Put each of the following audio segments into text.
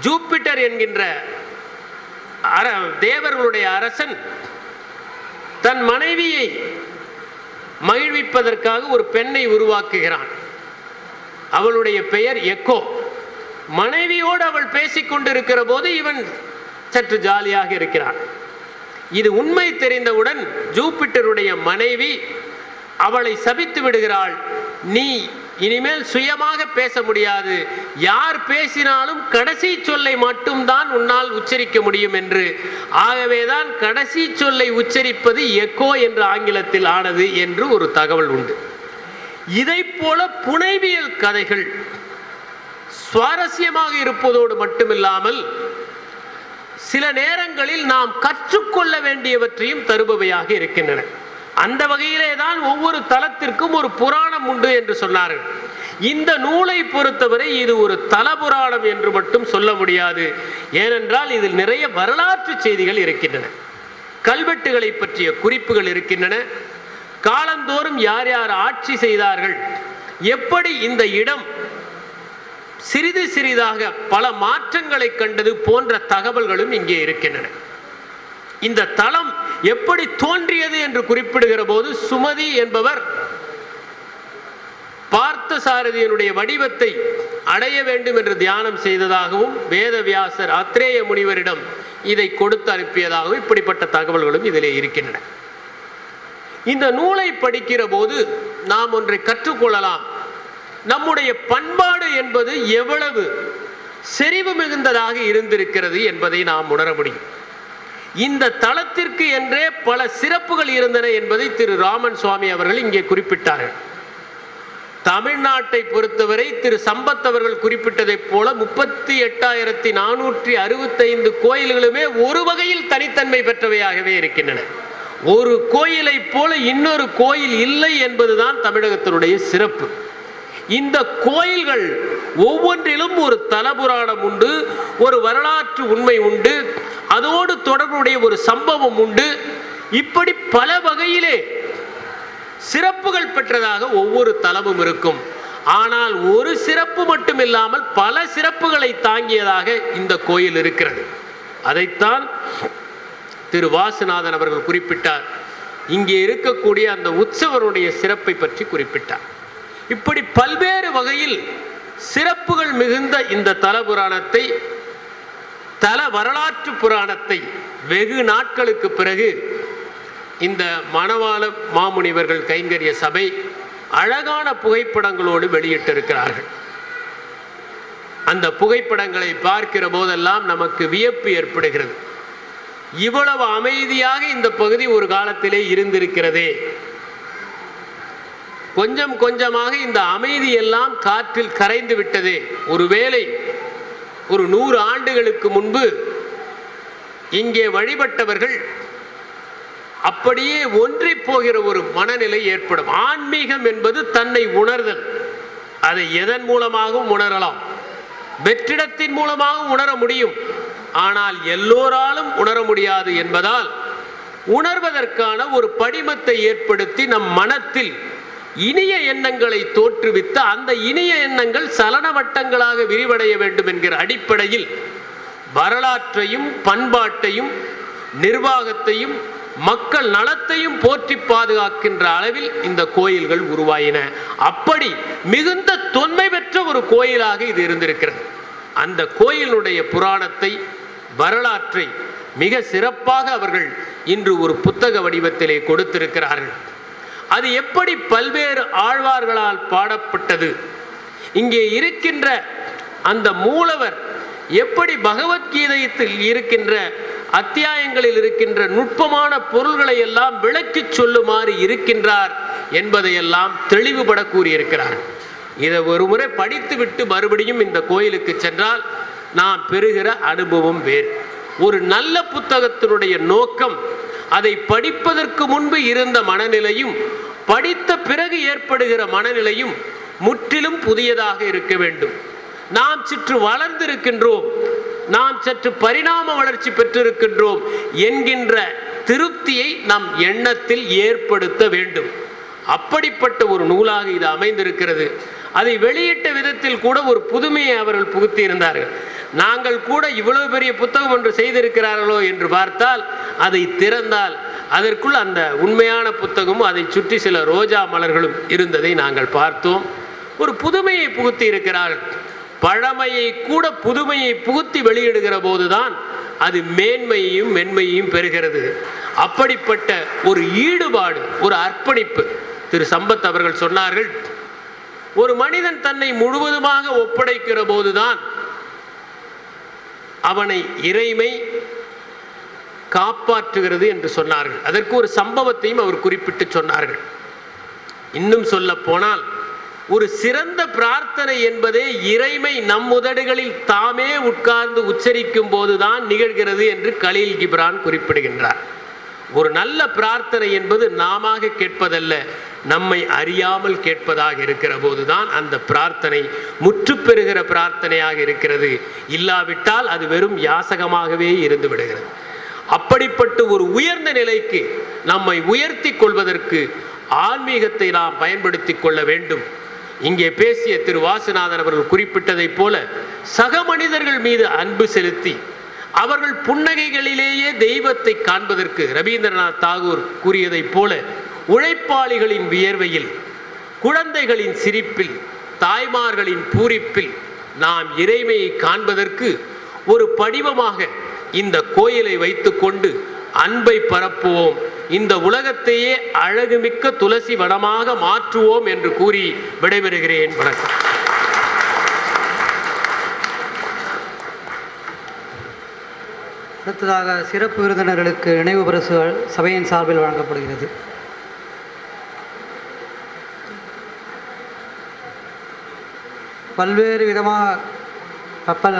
Jupiter என்கின்ற அர- தேவர்களுடைய அரசன் தன் மனைவியை மகிழ்விப்பதற்காக ஒரு பெண்ணை உருவாக்குகிறான். அவளுடைய பெயர் எக்கோ. மனைவியோடு அவள் பேசிக்கொண்டிருக்கிற போது இவன் சற்று ஜாலியாக இருக்கிறான். இது உண்மை தெரிந்தவுடன் ஜூபிட்டருடைய மனைவி அவளை சபித்து விடுகிறாள் நீ இனிமேல் சுயமாக பேச முடியாது. யார் பேசினாலும் கடைசி சொல்லை மட்டும்தான் உன்னால் உச்சரிக்க முடியும் என்று. ஆகவேதான் கடைசி சொல்லை உச்சரிப்பது எக்கோ என்று ஆங்கிலத்தில் ஆனது என்று ஒரு தகவல் உண்டு. இதைப் போல புனைவியல் கதைகள் சுவாரஸ்யமாக இருப்பதோடு மட்டுமில்லாமல் சில நேரங்களில் நாம் கற்றுக்கொள்ள வேண்டியவற்றையும் தருபவையாக இருக்கின்றன. அந்த வகையிலே தான் ஒவ்வொரு தலத்திற்கும் ஒரு புராணம் உண்டு என்று சொன்னார்கள். இந்த நூலை பொறுத்தவரை இது ஒரு தலபுராணம் என்று மட்டும் சொல்ல முடியாது. ஏனென்றால் இதில் நிறைய வரலாற்று செய்திகள் இருக்கின்றன. கல்வெட்டுகளை பற்றிய குறிப்புகள் இருக்கின்றன. காலந்தோறும் யார் யார் ஆட்சி செய்தார்கள்? எப்படி இந்த இடம் சிறிது சிறிதாக பல மாற்றங்களை கண்டது போன்ற தகவல்களும் இங்கே இருக்கின்றன. இந்த தளம் எப்படி தோன்றியது என்று குறிப்பிடுகிற போது சுமதி என்பவர் பார்த்த சாரதியினுடைய வடிவத்தை அடைய வேண்டும் என்று தியானம் செய்ததாகவும் வேதவியாசர் அத்ரேய முனிவரிடம் இதை கொடுத்து அனுப்பியதாகவும் இப்படிப்பட்ட தகவல்களும் இதிலே இருக்கின்றன. இந்த நூலை படிக்கிற போது நாம் ஒன்றை கற்றுக்கொள்ளலாம். நம்முடைய பண்பாடு என்பது எவ்வளவு செறிவு மிகுந்ததாக இருந்திருக்கிறது என்பதை நாம் உணர முடியும். இந்த தளத்திற்கு என்றே பல சிறப்புகள் இருந்தன என்பதை திரு ராமன் சுவாமி அவர்கள் இங்கே குறிப்பிட்டார்கள். தமிழ்நாட்டை பொறுத்தவரை திரு சம்பத் அவர்கள் குறிப்பிட்டதைப் போல முப்பத்தி எட்டாயிரத்தி நானூற்றி அறுபத்தைந்து கோயில்களுமே ஒரு வகையில் தனித்தன்மை பெற்றவையாகவே இருக்கின்றன. ஒரு கோயிலை போல இன்னொரு கோயில் இல்லை என்பதுதான் தமிழகத்தினுடைய சிறப்பு. இந்த கோயில்கள் ஒவ்வொன்றிலும் ஒரு தலபுராணம் உண்டு ஒரு வரலாற்று உண்மை உண்டு அதோடு தொடர்புடைய ஒரு சம்பவம் உண்டு. இப்படி பல வகையிலே சிறப்புகள் பெற்றதாக ஒவ்வொரு தலமும் இருக்கும். ஆனால் ஒரு சிறப்பு மட்டும் இல்லாமல் பல சிறப்புகளை தாங்கியதாக இந்த கோயில் இருக்கிறது. அதைத்தான் திரு வாசுநாதன் அவர்கள் குறிப்பிட்டார். இங்கே இருக்கக்கூடிய அந்த உற்சவருடைய சிறப்பை பற்றி குறிப்பிட்டார். இப்படி பல்வேறு வகையில் சிறப்புகள் மிகுந்த இந்த தல புராணத்தை தல வரலாற்று புராணத்தை வெகு நாட்களுக்கு பிறகு இந்த மணவாள மாமுனிவர்கள் கைங்கரிய சபை அழகான புகைப்படங்களோடு வெளியிட்டிருக்கிறார்கள். அந்த புகைப்படங்களை பார்க்கிற போதெல்லாம் நமக்கு வியப்பு ஏற்படுகிறது. இவ்வளவு அமைதியாக இந்த பகுதி ஒரு காலத்திலே இருந்திருக்கிறதே. கொஞ்சம் கொஞ்சமாக இந்த அமைதி எல்லாம் காற்றில் கரைந்து விட்டதே. ஒருவேளை ஒரு நூறு ஆண்டுகளுக்கு முன்பு இங்கே வழிபட்டவர்கள் அப்படியே ஒன்றி போகிற ஒரு மனநிலை ஏற்படும். ஆன்மீகம் என்பது தன்னை உணர்தல். அதை எதன் மூலமாகவும் உணரலாம்? வெற்றிடத்தின் மூலமாகவும் உணர முடியும். ஆனால் எல்லோராலும் உணர முடியாது என்பதால் உணர்வதற்கான ஒரு படிமத்தை ஏற்படுத்தி நம் மனத்தில் இனிய எண்ணங்களை தோற்றுவித்து அந்த இனிய எண்ணங்கள் சலன வட்டங்களாக விரிவடைய வேண்டும் என்கிற அடிப்படையில் வரலாற்றையும் பண்பாட்டையும் நிர்வாகத்தையும் மக்கள் நலத்தையும் போற்றி பாதுகாக்கின்ற அளவில் இந்த கோயில்கள் உருவாயின. அப்படி மிகுந்த தொன்மை பெற்ற ஒரு கோயிலாக இது இருந்திருக்கிறது. அந்த கோயிலுடைய புராணத்தை வரலாற்றை மிக சிறப்பாக அவர்கள் இன்று ஒரு புத்தக வடிவத்திலே கொடுத்திருக்கிறார்கள். அது எப்படி பல்வேறு ஆழ்வார்களால் பாடப்பட்டது? இங்கே இருக்கின்ற அந்த மூலவர் எப்படி பகவத்கீதையத்தில் இருக்கின்ற அத்தியாயங்களில் இருக்கின்ற நுட்பமான பொருள்களை எல்லாம் விளக்கிச் சொல்லுமாறு இருக்கின்றார் என்பதையெல்லாம் தெளிவுபட கூறியிருக்கிறார் இதை ஒரு முறை படித்துவிட்டு மறுபடியும் இந்த கோயிலுக்கு சென்றால் நாம் பெறுகிற அனுபவம் வேறு. ஒரு நல்ல புத்தகத்தினுடைய நோக்கம் அதை படிப்பதற்கு முன்பு இருந்த மனநிலையும் படித்த பிறகு ஏற்படுகிற மனநிலையும் முற்றிலும் புதியதாக இருக்க வேண்டும். நாம் சிற்று வளர்ந்திருக்கின்றோம். நாம் சற்று பரிணாம வளர்ச்சி பெற்றிருக்கின்றோம் என்கின்ற திருப்தியை நம் எண்ணத்தில் ஏற்படுத்த வேண்டும். அப்படிப்பட்ட ஒரு நூலாக இது அமைந்திருக்கிறது. அதை வெளியிட்ட விதத்தில் கூட ஒரு புதுமையை அவர்கள் புகுத்தி இருந்தார்கள் நாங்கள் கூட இவ்வளவு பெரிய புத்தகம் ஒன்று செய்திருக்கிறார்களோ என்று பார்த்தால் அதை திறந்தால் அதற்குள் அந்த உண்மையான புத்தகமும் அதை சுற்றி சில ரோஜா மலர்களும் இருந்ததை நாங்கள் பார்த்தோம். ஒரு புதுமையை புகுத்தி இருக்கிறார்கள் பழமையை கூட புதுமையை புகுத்தி வெளியிடுகிற போதுதான் அது மேன்மையையும் மென்மையையும் பெறுகிறது. அப்படிப்பட்ட ஒரு ஈடுபாடு ஒரு அர்ப்பணிப்பு திரு சம்பத் அவர்கள் சொன்னார்கள் ஒரு மனிதன் தன்னை முழுவதுமாக ஒப்படைக்கிற போதுதான் அவனை இறைமை காப்பாற்றுகிறது என்று சொன்னார்கள். அதற்கு ஒரு சம்பவத்தையும் அவர் குறிப்பிட்டு சொன்னார்கள். இன்னும் சொல்ல போனால் ஒரு சிறந்த பிரார்த்தனை என்பதே இறைமை நம் உதடுகளில் தாமே உட்கார்ந்து உச்சரிக்கும் போதுதான் நிகழ்கிறது என்று கலீல் கிப்ரான் குறிப்பிடுகின்றார். ஒரு நல்ல பிரார்த்தனை என்பது நாம கேட்பதல்ல நம்மை அறியாமல் கேட்பதாக இருக்கிற போதுதான் அந்த பிரார்த்தனை முற்று பெறுகிற பிரார்த்தனையாக இருக்கிறது. இல்லாவிட்டால் அது வெறும் யாசகமாகவே இருந்து விடுகிறது. அப்படிப்பட்ட ஒரு உயர்ந்த நிலைக்கு நம்மை உயர்த்தி கொள்வதற்கு ஆன்மீகத்தை நாம் பயன்படுத்தி கொள்ள வேண்டும். இங்கே பேசிய திரு. வாசுநாதன் அவர்கள் குறிப்பிட்டதைப் போல சக மனிதர்கள் மீது அன்பு செலுத்தி அவர்கள் புன்னகைகளிலேயே தெய்வத்தை காண்பதற்கு ரவீந்திரநாத் தாகூர் கூறியதைப் போல உழைப்பாளிகளின் வியர்வையில் குழந்தைகளின் சிரிப்பில் தாய்மார்களின் பூரிப்பில் நாம் இறைமையை காண்பதற்கு ஒரு படிவமாக இந்த கோயிலை வைத்துக்கொண்டு அன்பை பரப்புவோம். இந்த உலகத்தையே அழகுமிக்க துளசி வனமாக மாற்றுவோம் என்று கூறி விடைபெறுகிறேன். வணக்கம். அடுத்ததாக சிறப்பு விருந்தினர்களுக்கு நினைவு பரிசு சபையின் சார்பில் வழங்கப்படுகிறது. பல்வேறு விதமாக கப்பல்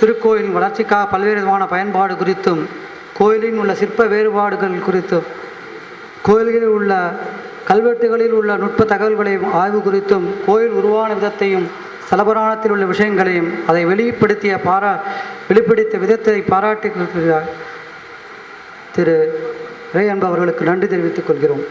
திருக்கோயிலின் வளர்ச்சிக்காக பல்வேறு விதமான பயன்பாடு குறித்தும் கோயிலின் உள்ள சிற்ப வேறுபாடுகள் குறித்தும் கோயில்களில் உள்ள கல்வெட்டுகளில் உள்ள நுட்ப தகவல்களையும் ஆய்வு குறித்தும் கோயில் உருவான விதத்தையும் தலபுராணத்தில் உள்ள விஷயங்களையும் அதை வெளிப்படுத்திய பாரா வெளிப்படுத்திய விதத்தை பாராட்டி திரு ரே என்பவர்களுக்கு நன்றி தெரிவித்துக் கொள்கிறோம்.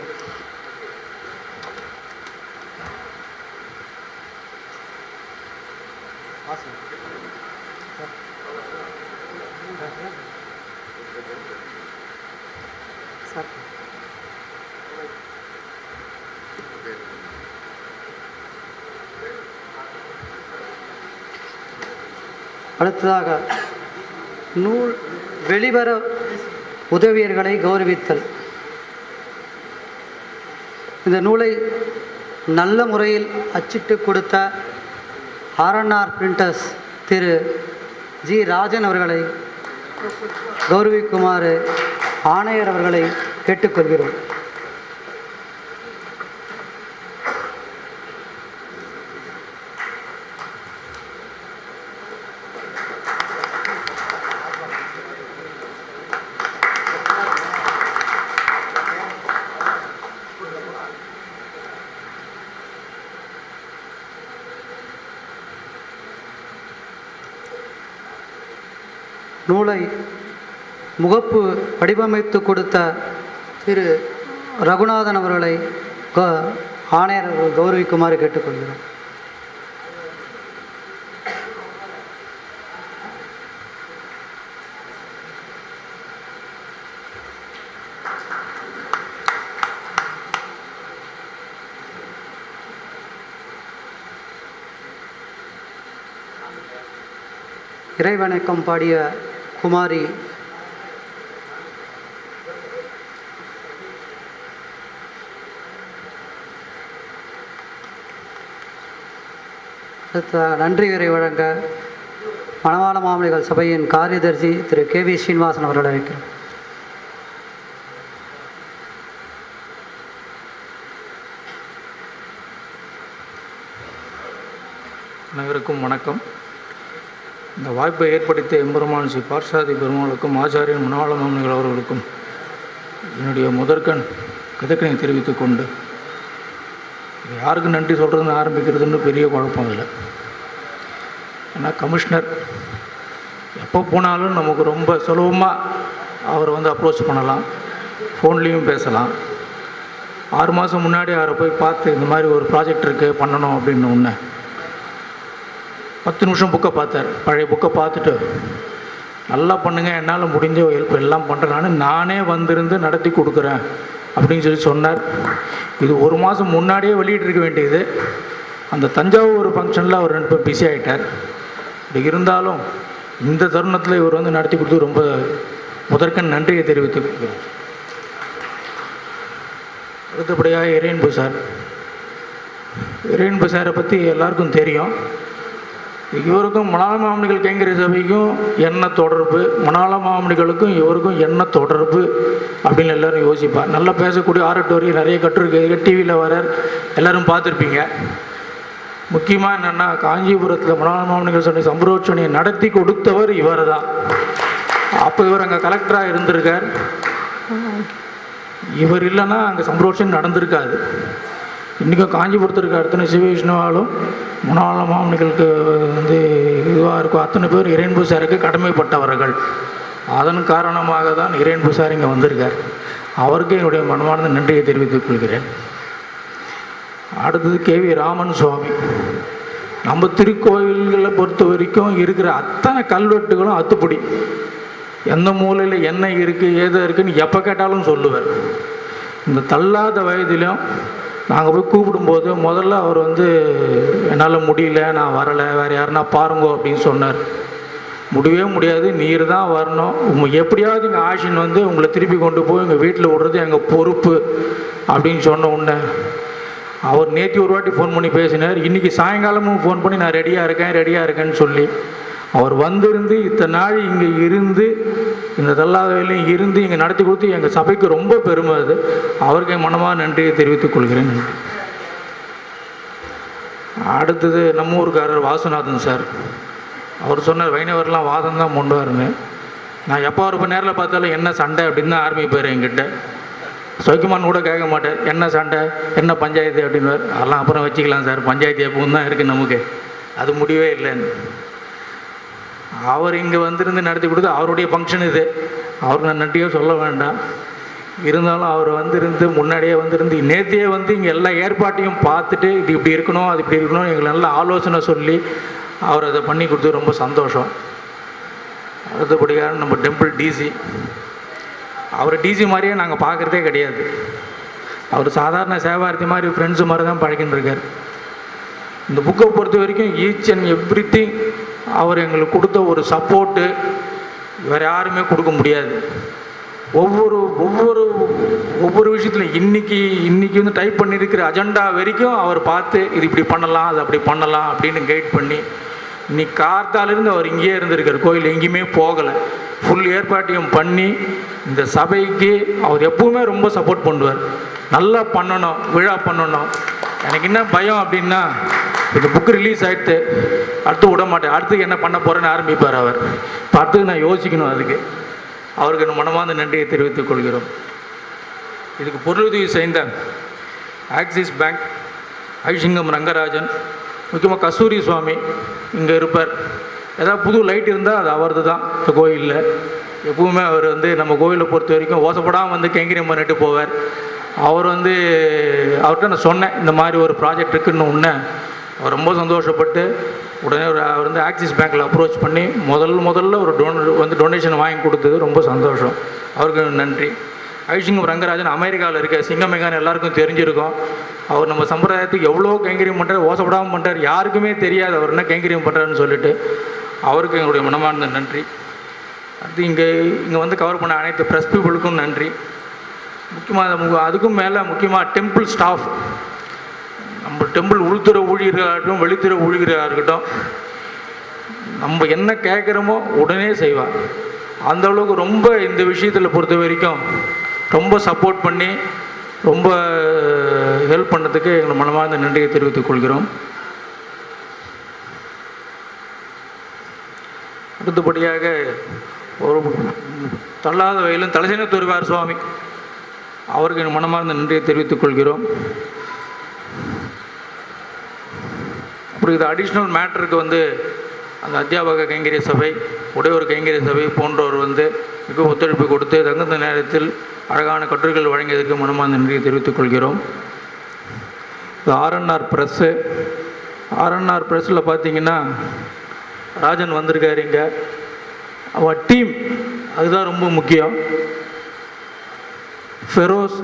சார். அடுத்ததாக நூல் வெளிவர உதவியர்களை கௌரவித்தல். இந்த நூலை நல்ல முறையில் அச்சிட்டு கொடுத்த ஆர்என்ஆர் பிரிண்டர்ஸ் திரு ஜி ராஜன் அவர்களை கௌரவிக்குமாறு ஆணையர் அவர்களை கேட்டுக்கொள்கிறோம். நூலை முகப்பு வடிவமைத்து கொடுத்த திரு ரகுநாதன் அவர்களை ஆணையர் கௌரவிக்குமாறு கேட்டுக்கொள்கிறோம். இறைவணக்கம் பாடிய குமாரி. அடுத்ததாக நன்றி உரை வழங்க மணவாள மாமனிகள் சபையின் காரியதர்சி திரு கே வி ஸ்ரீனிவாசன் அவர்கள் அழைக்கிறோம் அனைவருக்கும் வணக்கம். இந்த வாய்ப்பை ஏற்படுத்திய எம்பெருமான் ஸ்ரீ பார்சாதி பெருமாளுக்கும் ஆச்சாரியன் மணவாள அவர்களுக்கும் என்னுடைய முதற்கண் கதக்கனை தெரிவித்து கொண்டு யாருக்கு நன்றி சொல்கிறதுன்னு ஆரம்பிக்கிறதுன்னு பெரிய குழப்பம் இல்லை. ஏன்னா கமிஷனர் எப்போ போனாலும் நமக்கு ரொம்ப சுலபமாக அவரை வந்து அப்ரோச் பண்ணலாம் ஃபோன்லேயும் பேசலாம். ஆறு மாதம் முன்னாடி அவரை போய் பார்த்து இந்த மாதிரி ஒரு ப்ராஜெக்ட் இருக்குது பண்ணணும் அப்படின்னு ஒன்று பத்து நிமிஷம் புக்கை பார்த்தார். பழைய புக்கை பார்த்துட்டு நல்லா பண்ணுங்க என்னால் முடிஞ்ச ஹெல்ப் எல்லாம் பண்ணுறேன் நானே வந்திருந்து நடத்தி கொடுக்குறேன் அப்படின்னு சொல்லி சொன்னார். இது ஒரு மாதம் முன்னாடியே வெளியிட்டிருக்க வேண்டியது. அந்த தஞ்சாவூர் ஃபங்க்ஷனில் அவர் ரெண்டு பேர் பிஸி ஆகிட்டார் இப்படி இருந்தாலும் இந்த தருணத்தில் இவர் வந்து நடத்தி கொடுத்து ரொம்ப முதற்கண் நன்றியை தெரிவித்து அடுத்தபடியாக இறையன்பு சார். இறையன்பு சாரை பற்றி எல்லாருக்கும் தெரியும். இவருக்கும் மணால மாமனிகள் கேங்கிற சபைக்கும் என்ன தொடர்பு? மணால மாமனிகளுக்கும் இவருக்கும் என்ன தொடர்பு? அப்படின்னு எல்லாரும் யோசிப்பார் நல்லா பேசக்கூடிய ஆரட்டோரி நிறைய கற்றுருக்கு டிவியில் வரார்? எல்லாரும் பார்த்துருப்பீங்க. முக்கியமாக என்னென்னா காஞ்சிபுரத்தில் மணால மாமனிகள் சொன்ன சம்பரோட்சணியை நடத்தி கொடுத்தவர் இவர் தான் அப்போ இவர் அங்கே கலெக்டராக இருந்திருக்கார். இவர் இல்லைன்னா அங்கே சம்பரோட்சம் நடந்திருக்காது. இன்றைக்கும் காஞ்சிபுரத்தில் இருக்க அத்தனை சிவவிஷ்ணுவாலும் முன்னாள் மாமனிகளுக்கு வந்து இதுவாக இருக்கும். அத்தனை பேர் இறைன்பு சாருக்கு கடமைப்பட்டவர்கள். அதன் காரணமாக தான் இறைன்பு சார் இங்கே வந்திருக்கார். அவருக்கு என்னுடைய மனமார்ந்த நன்றியை தெரிவித்துக் கொள்கிறேன். அடுத்தது கே வி ராமன் சுவாமி. நம்ம திருக்கோயில்களை பொறுத்த வரைக்கும் இருக்கிற அத்தனை கல்வெட்டுகளும் அத்துப்படி. எந்த மூலையில் என்ன இருக்குது ஏதோ இருக்குதுன்னு எப்போ கேட்டாலும் சொல்லுவார். இந்த தள்ளாத வயதிலும் நாங்கள் போய் கூப்பிடும்போது முதல்ல அவர் வந்து என்னால் முடியல நான் வரலை வேறு யாருன்னா பாருங்கோ அப்படின்னு சொன்னார். முடியவே முடியாது நீர் தான் வரணும். எப்படியாவது எங்கள் ஆஷின் வந்து உங்களை திருப்பி கொண்டு போய் எங்கள் வீட்டில் விடுறது எங்கள் பொறுப்பு அப்படின்னு சொன்ன உடனே அவர் நேற்று ஒரு வாட்டி ஃபோன் பண்ணி பேசினார். இன்றைக்கி சாயங்காலமும் ஃபோன் பண்ணி நான் ரெடியாக இருக்கேன் ரெடியாக இருக்கேன்னு சொல்லி. அவர் வந்திருந்து இத்தனை நாள் இங்கே இருந்து இந்த தள்ளாத இருந்து இங்கே நடத்தி கொடுத்து எங்கள் சபைக்கு ரொம்ப பெருமை அது. அவருக்கு என் மனமாக நன்றியை தெரிவித்துக் கொள்கிறேன். அடுத்தது நம்ம ஊருக்காரர் வாசுநாதன் சார். அவர் சொன்னார் வைணவர்லாம் வாதம் தான் கொண்டுவாருன்னு. நான் எப்போ அவர் நேரில் பார்த்தாலும் என்ன சண்டை அப்படின்னு தான் ஆரம்பிப்பார் என்கிட்ட. சௌக்கியமான்னு கூட கேட்க மாட்டார். என்ன சண்டை? என்ன பஞ்சாயத்து? அப்படின்னு அதெல்லாம் அப்புறம் வச்சுக்கலாம் சார். பஞ்சாயத்து எப்பவும் தான் இருக்குது நமக்கு. அது முடிவே இல்லைன்னு. அவர் இங்கே வந்திருந்து நடத்தி கொடுத்து அவருடைய ஃபங்க்ஷன் இது. அவருக்கு நான் நன்றியோ சொல்ல வேண்டாம். இருந்தாலும் அவர் வந்திருந்து முன்னாடியே வந்திருந்து நேத்தியே வந்து இங்கே எல்லா ஏற்பாட்டையும் பார்த்துட்டு இது இப்படி இருக்கணும் அது இப்படி இருக்கணும் எங்களுக்கு நல்ல ஆலோசனை சொல்லி அவர் அதை பண்ணி கொடுத்து ரொம்ப சந்தோஷம். அடுத்தபடியாக நம்ம டெம்பிள் டிசி அவர் டிசி மாதிரியே நாங்கள் பார்க்குறதே கிடையாது. அவர் சாதாரண சேவார்த்தி மாதிரி ஃப்ரெண்ட்ஸு மாதிரி தான் பழகின்னு இருக்கார். இந்த புக்கை பொறுத்த வரைக்கும் ஈச் அண்ட் எவ்ரி திங் அவர் எங்களுக்கு கொடுத்த ஒரு சப்போர்ட்டு வேறு யாருமே கொடுக்க முடியாது. ஒவ்வொரு ஒவ்வொரு ஒவ்வொரு விஷயத்துலையும் இன்னைக்கு இன்னைக்கு வந்து டைப் பண்ணியிருக்கிற அஜெண்டா வரைக்கும் அவர் பார்த்து இது இப்படி பண்ணலாம் அது அப்படி பண்ணலாம் அப்படின்னு கைட் பண்ணி இன்னைக்கு கார்த்தாலிருந்து அவர் இங்கேயே இருந்திருக்கார் கோயில் எங்கேயுமே போகலை. ஃபுல் ஏற்பாட்டையும் பண்ணி இந்த சபைக்கு அவர் எப்பவுமே ரொம்ப சப்போர்ட் பண்ணுவார். நல்லா பண்ணணும் விழா பண்ணணும். எனக்கு என்ன பயம் அப்படின்னா இந்த புக்கு ரிலீஸ் ஆகிட்டு அடுத்து விட மாட்டேன். அடுத்து என்ன பண்ண போகிறேன்னு ஆரம்பிப்பார் அவர். இப்போ அடுத்து நான் யோசிக்கணும் அதுக்கு. அவருக்கு என் மனமார்ந்த நன்றியை தெரிவித்துக் கொள்கிறோம். இதுக்கு பொருளுதவி செய்த ஆக்சிஸ் பேங்க் ஐசிங்கம் ரங்கராஜன் முக்கியமாக கஸ்தூரி சுவாமி இங்கே இருப்பார். ஏதாவது புது லைட் இருந்தால் அது அவரது தான். இந்த கோயிலில் எப்பவுமே அவர் வந்து நம்ம கோயிலை பொறுத்த வரைக்கும் ஓசப்படாமல் வந்து கைங்கரியம் பண்ணிட்டு போவார். அவர் வந்து அவர்கிட்ட நான் சொன்னேன் இந்த மாதிரி ஒரு ப்ராஜெக்ட் இருக்குன்னு ஒன்று அவர் ரொம்ப சந்தோஷப்பட்டு உடனே ஒரு அவர் வந்து ஆக்சிஸ் பேங்க்கில் அப்ரோச் பண்ணி முதல் முதல்ல ஒரு டோன வந்து டொனேஷன் வாங்கி கொடுத்தது ரொம்ப சந்தோஷம். அவருக்கு நன்றி. ஐஷிங்கம் ரங்கராஜன் அமெரிக்காவில் இருக்க சிங்கமேகான் எல்லாருக்கும் தெரிஞ்சிருக்கும். அவர் நம்ம சம்பிரதாயத்துக்கு எவ்வளோ கைங்கரியம் பண்ணுறாரு ஓசப்படாமல் பண்ணுறாரு யாருக்குமே தெரியாது அவர் என்ன கைங்கரியம் பண்ணுறாருன்னு சொல்லிட்டு. அவருக்கு எங்களுடைய மனமார்ந்த நன்றி. அடுத்து இங்கே இங்கே வந்து கவர் பண்ண அனைத்து ப்ரெஸ் பீப்புளுக்கும் நன்றி. முக்கியமாக அதுக்கும் மேலே முக்கியமாக டெம்பிள் ஸ்டாஃப் நம்ம டெம்பிள் உள்துறை ஊழியர்களாகட்டும் வெளித்துறை ஊழியர்களாக இருக்கட்டும் நம்ம என்ன கேட்குறோமோ உடனே செய்வார் அந்த அளவுக்கு ரொம்ப இந்த விஷயத்தில் பொறுத்த வரைக்கும் ரொம்ப சப்போர்ட் பண்ணி ரொம்ப ஹெல்ப் பண்ணதுக்கு எங்கள் மனமார்ந்த நன்றியை தெரிவித்துக் கொள்கிறோம். அடுத்தபடியாக ஒரு தள்ளாத வயலும் தலைசேன துருவார் சுவாமி அவருக்கு எங்கள் மனமார்ந்த நன்றியை தெரிவித்துக் கொள்கிறோம். அப்புறம் இது அடிஷ்னல் மேட்டருக்கு வந்து அந்த அத்தியாபக கைங்கரிய சபை உடையோர் கைங்கரிய சபை போன்றோர் வந்து மிக ஒத்துழைப்பு கொடுத்து தகுந்த நேரத்தில் அழகான கட்டுரைகள் வழங்கியதற்கு மனமான நன்றியை தெரிவித்துக் கொள்கிறோம். இது ஆர்என்ஆர் ப்ரெஸ்ஸு ஆர்என்ஆர் ப்ரெஸ்ஸில் பார்த்தீங்கன்னா ராஜன் வந்திருக்காரு இங்கே. அவன் டீம் அதுதான் ரொம்ப முக்கியம். ஃபெரோஸ்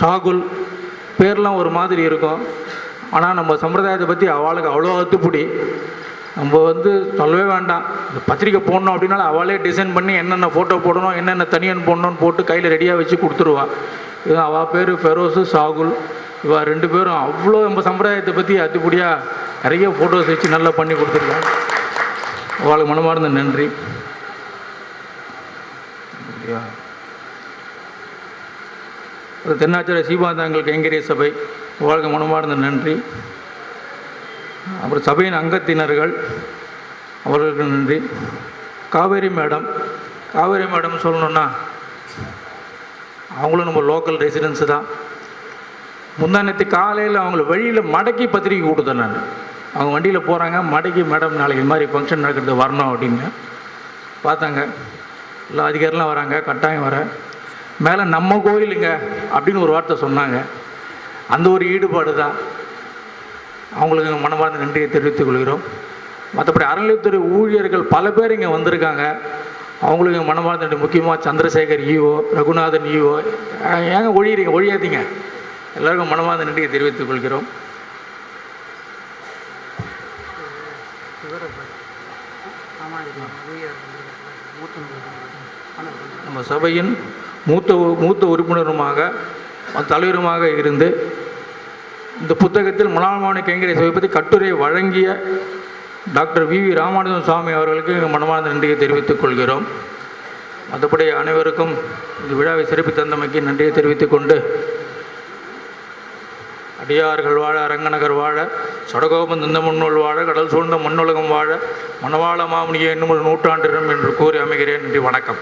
ஷாகுல் பேர்லாம் ஒரு மாதிரி இருக்கும். ஆனால் நம்ம சம்பிரதாயத்தை பற்றி அவளுக்கு அவ்வளோ அத்துப்பிடி. நம்ம வந்து சொல்லவே வேண்டாம். இந்த பத்திரிக்கை போடணும் அப்படின்னாலும் அவளே டிசைன் பண்ணி என்னென்ன ஃபோட்டோ போடணும் என்னென்ன தனியன் போடணும்னு போட்டு கையில் ரெடியாக வச்சு கொடுத்துருவா. இது அவள் பேர் ஃபெரோஸு சாகுல். இவா ரெண்டு பேரும் அவ்வளோ நம்ம சம்பிரதாயத்தை பற்றி அத்துப்படியாக நிறைய ஃபோட்டோஸ் வச்சு நல்லா பண்ணி கொடுத்துருக்காங்க அவளுக்கு மனமார்ந்த நன்றி. அப்படியா? தென்னாச்சார சீபாந்தாங்கள் கைங்கரிய சபை. வாழ்க மனமார்ந்த நன்றி. அப்புறம் சபையின் அங்கத்தினர்கள் அவர்களுக்கு நன்றி. காவேரி மேடம் காவேரி மேடம் சொல்லணுன்னா அவங்களும் நம்ம லோக்கல் ரெசிடென்ஸு தான். முந்தானத்து காலையில் அவங்கள வழியில் மடக்கி பத்திரிக்கை கொடுத்தேன் நான். அவங்க வண்டியில் போகிறாங்க மடக்கி மேடம் நாளைக்கு இது மாதிரி ஃபங்க்ஷன் நடக்கிறது வரணும் அப்படின்னு. பார்த்தாங்க. எல்லா அதிகாரிலாம் வராங்க கட்டாயம் வர. மேலே நம்ம கோயிலுங்க அப்படின்னு ஒரு வார்த்தை சொன்னாங்க. அந்த ஒரு ஈடுபாடு தான். அவங்களுக்கு மனமார்ந்த நன்றியை தெரிவித்துக் கொள்கிறோம். மற்றபடி அறநிலையத்துறை ஊழியர்கள் பல பேர் இங்கே வந்திருக்காங்க. அவங்களுக்கு மனமார்ந்த நன்றி. முக்கியமாக சந்திரசேகர் ஈஓ ரகுநாதன் ஈஓ ஏங்க ஒழியிறீங்க ஒழியாதீங்க. எல்லாருக்கும் மனமார்ந்த நன்றியை தெரிவித்துக் கொள்கிறோம். நம்ம சபையின் மூத்த மூத்த உறுப்பினருமாக தலைவருமாக இருந்து இந்த புத்தகத்தில் மலாமாவணி கைங்கரை சபை பற்றி கட்டுரை வழங்கிய doctor V V Ramanujan Swami அவர்களுக்கு எங்கள் மனமார்ந்த நன்றியை தெரிவித்துக் கொள்கிறோம். மற்றபடி அனைவருக்கும் இந்த விழாவை சிறப்பி தந்தமைக்கு நன்றியை தெரிவித்துக் கொண்டு அடியார்கள் வாழ அரங்கநகர் வாழ சடகோபம் தந்த முன்னோல் வாழ கடல் சூழ்ந்த மண்ணுலகம் வாழ மணவாள மாமுனியை என்னும் ஒரு நூற்றாண்டிடம் என்று கூறி அமைகிறேன். நன்றி வணக்கம்.